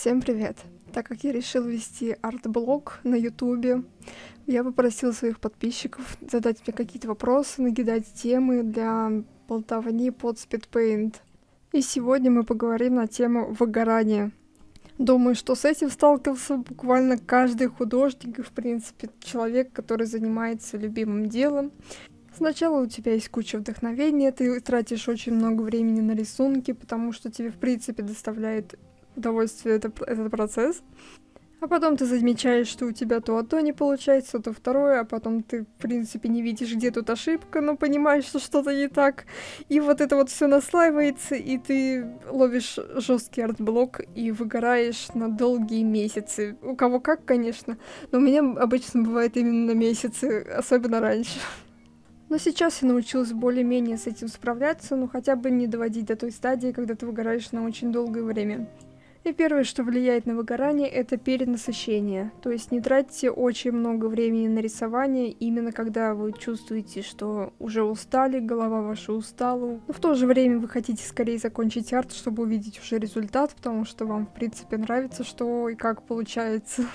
Всем привет! Так как я решил вести арт-блог на ютубе, я попросила своих подписчиков задать мне какие-то вопросы, накидать темы для болтовни под SpeedPaint. И сегодня мы поговорим на тему выгорания. Думаю, что с этим сталкивался буквально каждый художник и, в принципе, человек, который занимается любимым делом. Сначала у тебя есть куча вдохновения, ты тратишь очень много времени на рисунки, потому что тебе, в принципе, доставляет удовольствие это, этот процесс. А потом ты замечаешь, что у тебя то одно не получается, то второе, а потом ты, в принципе, не видишь, где тут ошибка, но понимаешь, что что-то не так. И вот это вот все наслаивается, и ты ловишь жесткий art block и выгораешь на долгие месяцы. У кого как, конечно, но у меня обычно бывает именно на месяцы, особенно раньше. Но сейчас я научилась более-менее с этим справляться, но хотя бы не доводить до той стадии, когда ты выгораешь на очень долгое время. И первое, что влияет на выгорание, это перенасыщение. То есть не тратьте очень много времени на рисование, именно когда вы чувствуете, что уже устали, голова ваша устала. Но в то же время вы хотите скорее закончить арт, чтобы увидеть уже результат, потому что вам, в принципе, нравится, что и как получается.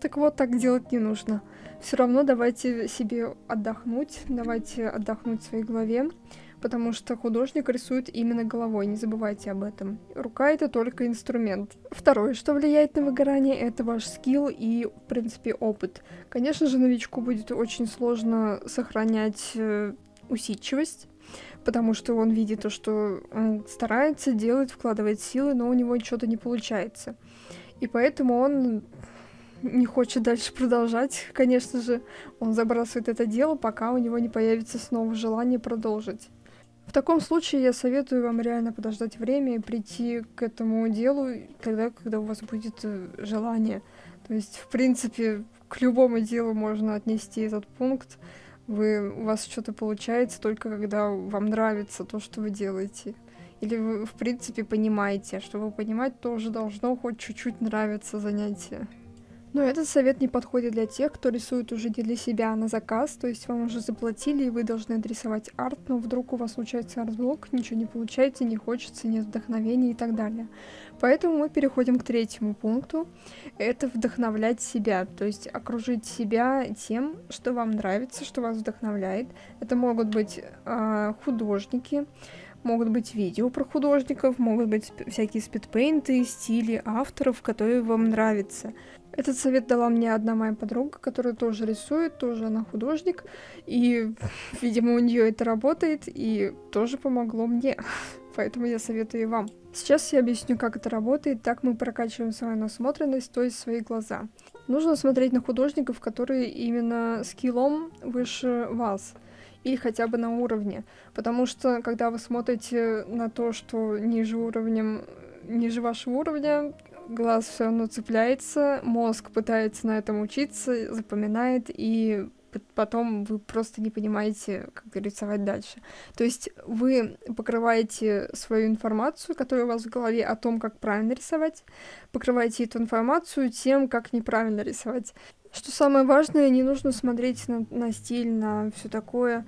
Так вот, так делать не нужно. Все равно давайте себе отдохнуть, давайте отдохнуть своей голове потому что художник рисует именно головой, не забывайте об этом. Рука — это только инструмент. Второе, что влияет на выгорание, это ваш скилл и, в принципе, опыт. Конечно же, новичку будет очень сложно сохранять э, усидчивость, потому что он видит то, что он старается, делает, вкладывает силы, но у него что-то не получается. И поэтому он не хочет дальше продолжать, конечно же, он забрасывает это дело, пока у него не появится снова желание продолжить. В таком случае я советую вам реально подождать время и прийти к этому делу тогда, когда у вас будет э, желание. То есть, в принципе, к любому делу можно отнести этот пункт. Вы, у вас что-то получается только когда вам нравится то, что вы делаете. Или вы, в принципе, понимаете. А чтобы понимать, тоже должно хоть чуть-чуть нравиться занятие. Но этот совет не подходит для тех, кто рисует уже не для себя, а на заказ, то есть вам уже заплатили, и вы должны отрисовать арт, но вдруг у вас случается арт-блок, ничего не получается, не хочется, нет вдохновения и так далее. Поэтому мы переходим к третьему пункту. Это вдохновлять себя, то есть окружить себя тем, что вам нравится, что вас вдохновляет. Это могут быть э, художники, могут быть видео про художников, могут быть всякие спидпейнты, стили авторов, которые вам нравятся. Этот совет дала мне одна моя подруга, которая тоже рисует, тоже она художник, и, видимо, у нее это работает, и тоже помогло мне. Поэтому я советую вам. Сейчас я объясню, как это работает. Так мы прокачиваем свою насмотренность, то есть свои глаза. Нужно смотреть на художников, которые именно скиллом выше вас или хотя бы на уровне. Потому что, когда вы смотрите на то, что ниже уровнем, ниже вашего уровня, глаз все равно цепляется, мозг пытается на этом учиться, запоминает, и потом вы просто не понимаете, как рисовать дальше. То есть вы покрываете свою информацию, которая у вас в голове о том, как правильно рисовать, покрываете эту информацию тем, как неправильно рисовать. Что самое важное, не нужно смотреть на, на стиль, на все такое.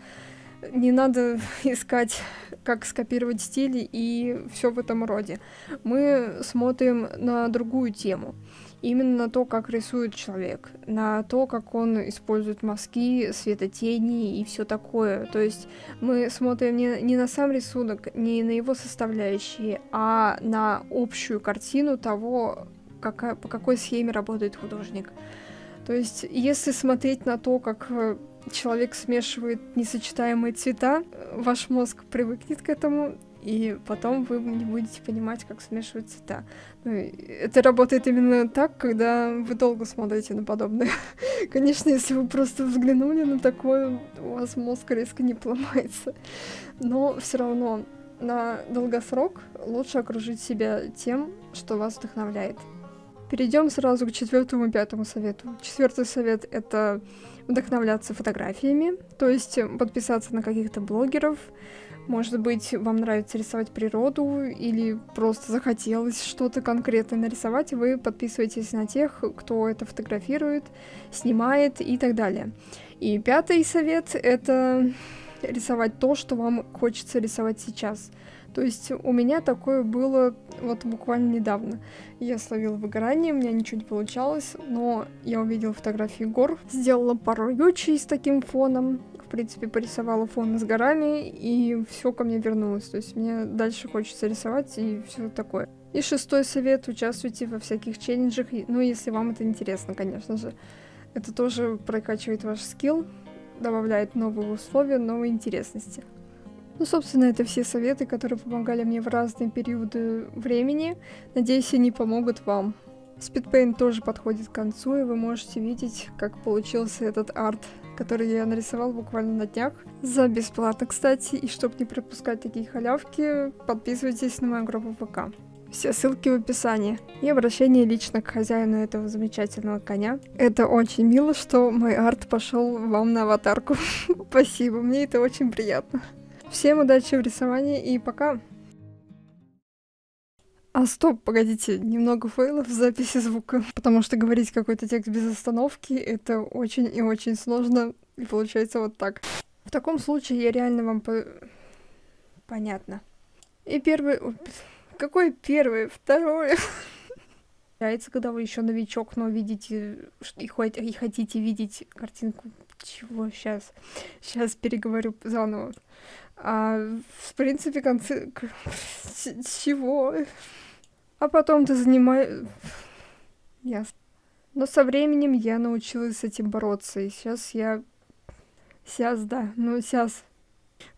Не надо искать, как скопировать стили и все в этом роде. Мы смотрим на другую тему. Именно на то, как рисует человек, на то, как он использует мазки, светотени и все такое. То есть мы смотрим не, не на сам рисунок, не на его составляющие, а на общую картину того, какая, по какой схеме работает художник. То есть, если смотреть на то, как э, человек смешивает несочетаемые цвета, э, ваш мозг привыкнет к этому, и потом вы не будете понимать, как смешивать цвета. Ну, это работает именно так, когда вы долго смотрите на подобное. Конечно, если вы просто взглянули на такое, у вас мозг резко не поломается. Но все равно на долгосрок лучше окружить себя тем, что вас вдохновляет. Перейдем сразу к четвертому и пятому совету. Четвертый совет — это вдохновляться фотографиями, то есть подписаться на каких-то блогеров. Может быть, вам нравится рисовать природу или просто захотелось что-то конкретное нарисовать, вы подписываетесь на тех, кто это фотографирует, снимает и так далее. И пятый совет — это рисовать то, что вам хочется рисовать сейчас. То есть у меня такое было вот буквально недавно. Я словила выгорание, у меня ничего не получалось, но я увидела фотографии гор, сделала пару ючей с таким фоном, принципе, порисовала фон с горами, и все ко мне вернулось. То есть мне дальше хочется рисовать и все такое. И шестой совет, участвуйте во всяких челленджах, ну, если вам это интересно, конечно же. Это тоже прокачивает ваш скилл, добавляет новые условия, новые интересности. Ну, собственно, это все советы, которые помогали мне в разные периоды времени. Надеюсь, они помогут вам. Speedpaint тоже подходит к концу, и вы можете видеть, как получился этот арт, который я нарисовал буквально на днях. За бесплатно, кстати, и чтобы не пропускать такие халявки, подписывайтесь на мою группу ВК. Все ссылки в описании. И обращение лично к хозяину этого замечательного коня. Это очень мило, что мой арт пошел вам на аватарку. Спасибо, мне это очень приятно. Всем удачи в рисовании и пока! А стоп, погодите, немного фейлов в записи звука, потому что говорить какой-то текст без остановки это очень и очень сложно, и получается вот так. В таком случае я реально вам по... Понятно. И первый... Какой первый? Второй? Получается, когда вы еще новичок, но видите и, и хотите видеть картинку. Чего сейчас? Сейчас переговорю заново. А, в принципе, концы... Чего? А потом ты занимаешь... Ясно. Но со временем я научилась с этим бороться, и сейчас я... Сейчас, да, ну сейчас...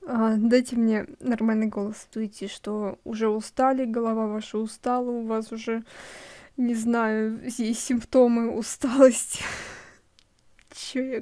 А, дайте мне нормальный голос. Чувствуете, что уже устали, голова ваша устала, у вас уже, не знаю, есть симптомы усталости. Чё я